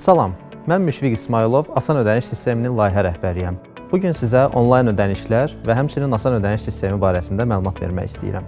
Salam, mən Müşfiq İsmailov, Asan ödəniş sisteminin layihə rəhbəriyəm. Bu gün sizə onlayn ödənişlər və həmçinin asan ödəniş sistemi barəsində məlumat vermək istəyirəm.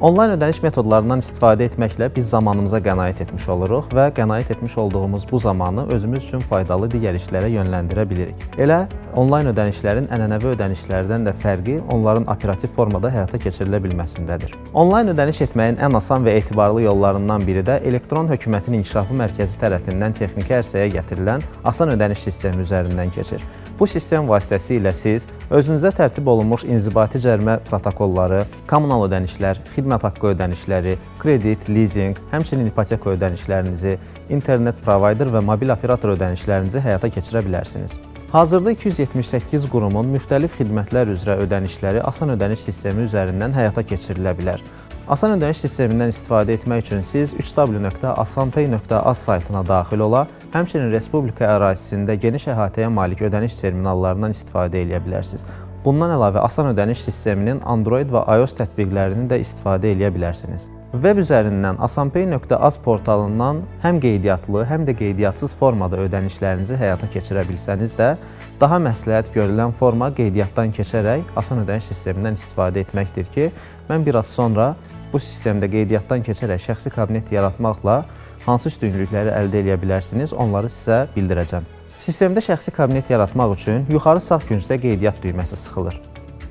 Onlayn ödəniş metodlarından istifadə etməklə biz zamanımıza qənaət etmiş oluruq və qənaət etmiş olduğumuz bu zamanı özümüz üçün faydalı digər işlərə yönləndirə bilirik. Elə onlayn ödənişlərin ənənəvi ödənişlərdən də fərqi onların operativ formada həyata keçirilə bilməsindədir. Onlayn ödəniş etməyin ən asan və etibarlı yollarından biri də elektron hökumətin inkişafı mərkəzi tərəfindən texniki ərsəyə gətirilən asan ödəniş sistemi üzərindən keçir. Bu sistem vasitəsilə siz özünüzə tərtib olunmuş inzibati cərimə protokolları, kommunal ödənişlər, xidmət haqqı ödənişləri, kredit, lizinq, həmçinin ipoteka ödənişlərinizi, internet provayder və mobil operator ödənişlərinizi həyata keçirə bilərsiniz. Hazırda 278 qurumun müxtəlif xidmətlər üzrə ödənişləri asan ödəniş sistemi üzərindən həyata keçirilə bilər. Asan ödəniş sistemindən istifadə etmək üçün siz 3w.asanpay.az saytına daxil ola, həmçinin respublika ərazisində geniş əhatəyə malik ödəniş terminallarından istifadə edə bilərsiniz. Bundan əlavə asan ödəniş sisteminin Android və iOS tətbiqlərini də istifadə edə bilərsiniz. Web üzərindən asanpay.az portalından həm qeydiyyatlı, həm də qeydiyyatssız formada ödənişlərinizi həyata keçirə bilsəniz də, daha məsləhət görülən forma qeydiyyatdan keçərək asan ödəniş sistemindən istifadə etməkdir ki, mən biraz sonra bu sistemdə qeydiyyatdan keçərək şəxsi kabinet yaratmaqla hansı üstünlükləri əldə edə bilərsiniz, onları sizə bildirəcəm. Sistemdə şəxsi kabinet yaratmaq üçün yuxarı sağ küncdə qeydiyyat düyməsi sıxılır.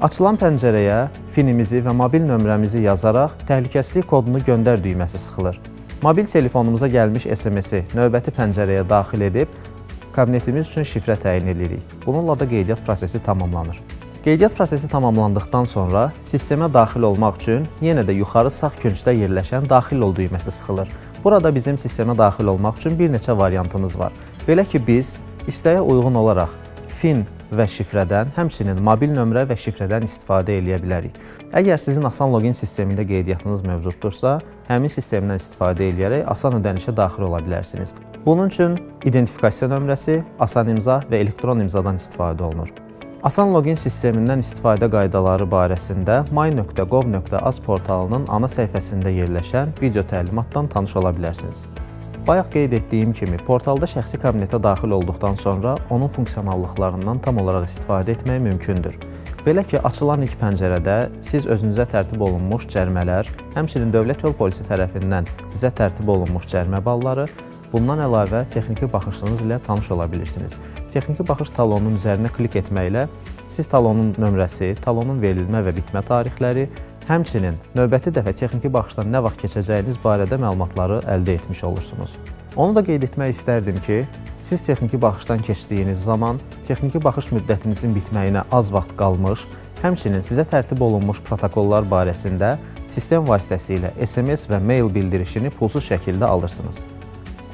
Açılan pəncərəyə finimizi və mobil nömrəmizi yazaraq təhlükəsizlik kodunu göndər düyməsi sıxılır. Mobil telefonumuza gəlmiş SMS-i növbəti pəncərəyə daxil edib kabinetimiz üçün şifrə təyin edirik. Bununla da qeydiyyat prosesi tamamlanır. Qeydiyyat prosesi tamamlandıqdan sonra sistemə daxil olmaq üçün yenə də yuxarı sağ küncdə yerləşən daxil ol düyməsi sıxılır. Burada bizim sistemə daxil olmaq üçün bir neçə variantımız var. Belə ki, biz istəyə uyğun olaraq FIN və şifrədən, həmçinin mobil nömrə və şifrədən istifadə edə bilərik. Əgər sizin asan loqin sistemində qeydiyyatınız mövcuddursa, həmin sistemdən istifadə edərək asan ödənişə daxil ola bilərsiniz. Bunun üçün identifikasiya nömrəsi, asan imza və elektron imzadan istifadə olunur. Asan loqin sistemindən istifadə qaydaları barəsində my.gov.az portalının ana səhifəsində yerləşən video təlimatdan tanış ola bilərsiniz. Bayaq qeyd etdiyim kimi, portalda şəxsi kabinetə daxil olduqdan sonra onun funksionallıqlarından tam olaraq istifadə etmək mümkündür. Belə ki, açılan ilk pəncərədə siz özünüzə tərtib olunmuş cərimələr, həmçinin dövlət yol polisi tərəfindən sizə tərtib olunmuş cərimə balları, bundan əlavə texniki baxışınız ilə tanış ola bilirsiniz. Texniki baxış talonunun üzərinə klik etməklə siz talonun nömrəsi, talonun verilmə və bitmə tarixləri, Həmçinin növbəti dəfə texniki baxışdan nə vaxt keçəcəyiniz barədə məlumatları əldə etmiş olursunuz. Onu da qeyd etmək istərdim ki, siz texniki baxışdan keçdiyiniz zaman texniki baxış müddətinizin bitməyinə az vaxt qalmış, həmçinin sizə tərtib olunmuş protokollar barəsində sistem vasitəsilə SMS və mail bildirişini pulsuz şəkildə alırsınız.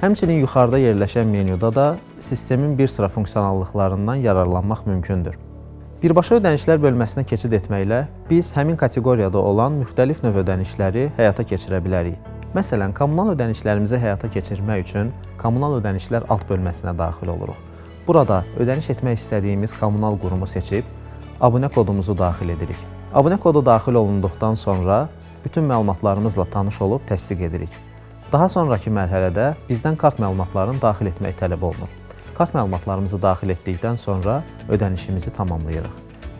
Həmçinin yuxarıda yerləşən menyuda da sistemin bir sıra funksionallıqlarından yararlanmaq mümkündür. Birbaşa ödənişlər bölməsinə keçid etməklə biz həmin kateqoriyada olan müxtəlif növ ödənişləri həyata keçirə bilərik. Məsələn, kommunal ödənişlərimizi həyata keçirmək üçün kommunal ödənişlər alt bölməsinə daxil oluruq. Burada ödəniş etmək istədiyimiz kommunal qurumu seçib abunə kodumuzu daxil edirik. Abunə kodu daxil olunduqdan sonra bütün məlumatlarımızla tanış olub təsdiq edirik. Daha sonrakı mərhələdə bizdən kart məlumatlarını daxil etmək tələb olunur. Kart məlumatlarımızı daxil etdikdən sonra ödənişimizi tamamlayırıq.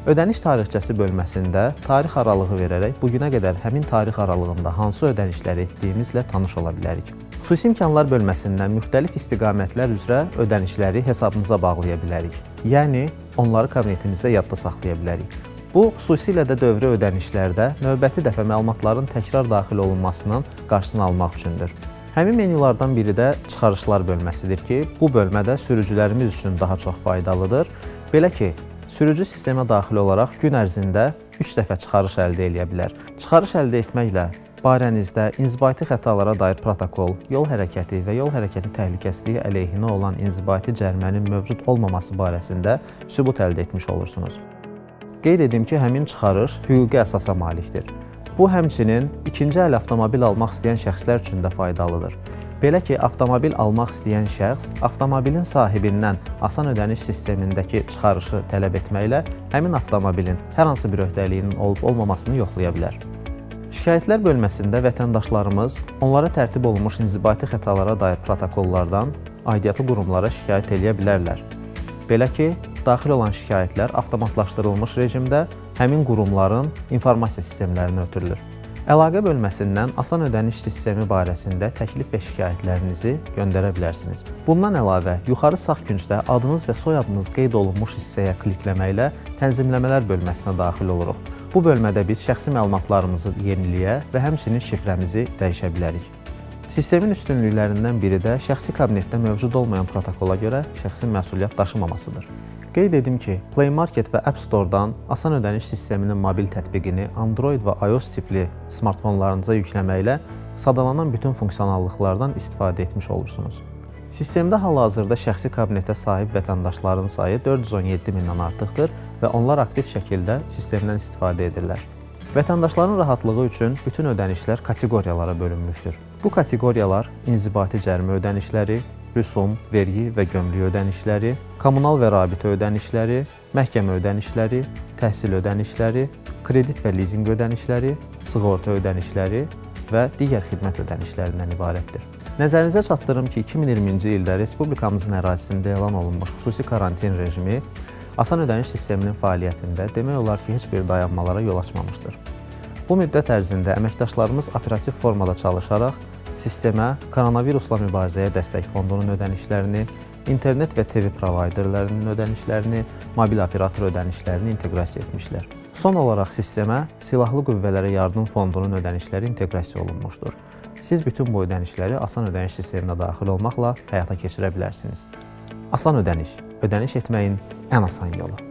Ödəniş tarixçəsi bölməsində tarix aralığı verərək bu günə qədər həmin tarix aralığında hansı ödənişləri etdiyimizlə tanış ola bilərik. Xüsusi imkanlar bölməsindən müxtəlif istiqamətlər üzrə ödənişləri hesabımıza bağlaya bilərik. Yəni onları kabinetimizdə yadda saxlaya bilərik. Bu xüsusilə də dövrə ödənişlərdə növbəti dəfə məlumatların təkrar daxil olunmasının qarşısını almaq üçündür. Həmin menyulardan biri də çıxarışlar bölməsidir ki, bu bölmədə sürücülərimiz üçün daha çox faydalıdır. Belə ki, sürücü sistemə daxil olaraq gün ərzində 3 dəfə çıxarış əldə edə bilər. Çıxarış əldə etməklə barənizdə inzibati xətalara dair protokol, yol hərəkəti və yol hərəkəti təhlükəsizliyi əleyhinə olan inzibati cərimənin mövcud olmaması barəsində sübut əldə etmiş olursunuz. Qeyd edim ki, həmin çıxarış hüquqi əsasa malikdir. Bu həmçinin ikinci əl avtomobil almaq istəyən şəxslər üçün də faydalıdır. Belə ki, avtomobil almaq istəyən şəxs avtomobilin sahibindən asan ödəniş sistemindəki çıxarışı tələb etməklə həmin avtomobilin hər hansı bir öhdəliyinin olub-olmamasını yoxlaya bilər. Şikayətlər bölməsində vətəndaşlarımız onlara tərtib olunmuş inzibati xətalara dair protokollardan aidiyyatı qurumlara şikayət edə bilərlər. Belə ki, daxil olan şikayətlər avtomatlaşdırılmış rejimdə həmin qurumların informasiya sistemlərinə ötürülür. Əlaqə bölməsindən asan ödəniş sistemi barəsində təklif və şikayətlərinizi göndərə bilərsiniz. Bundan əlavə, yuxarı sağ küncdə adınız və soyadınız qeyd olunmuş hissəyə klikləməklə tənzimləmələr bölməsinə daxil oluruq. Bu bölmədə biz şəxsi məlumatlarımızı yeniləyə və həmçinin şifrəmizi dəyişə bilərik. Sistemin üstünlüklərindən biri də şəxsi kabinetdə mövcud olmayan protokola görə şəxsin məsuliyyət daşımamasıdır. Qeyd edim ki, Play Market və App Store-dan asan ödəniş sisteminin mobil tətbiqini Android və iOS tipli smartfonlarınıza yükləməklə sadalanan bütün funksionallıqlardan istifadə etmiş olursunuz. Sistemdə hal-hazırda şəxsi kabinetə sahib vətəndaşların sayı 417 mindən artıqdır və onlar aktiv şəkildə sistemdən istifadə edirlər. Vətəndaşların rahatlığı üçün bütün ödənişlər kateqoriyalara bölünmüşdür. Bu kateqoriyalar inzibati cərimə ödənişləri, rüsum, vergi və gömrük ödənişləri, kommunal və rabitə ödənişləri, məhkəmə ödənişləri, təhsil ödənişləri, kredit və lizinq ödənişləri, sığorta ödənişləri və digər xidmət ödənişlərindən ibarətdir. Nəzərinizə çatdırım ki, 2020-ci ildə respublikamızın ərazisində elan olunmuş xüsusi karantin rejimi asan ödəniş sisteminin fəaliyyətində demək olar ki, heç bir dayanmalara yol açmamışdır. Bu müddət ərzində əməkdaşlarımız operativ formada çalışaraq sistemə koronavirusla mübarizəyə dəstək fondunun ödənişlərini, internet və TV provayderlərinin ödənişlərini, mobil operator ödənişlərini inteqrasiya etmişlər. Son olaraq sistemə Silahlı Qüvvələrə Yardım Fondunun ödənişləri inteqrasiya olunmuşdur. Siz bütün bu ödənişləri asan ödəniş sisteminə daxil olmaqla həyata keçirə bilərsiniz. Asan ödəniş, ödəniş etməyin ən asan yolu.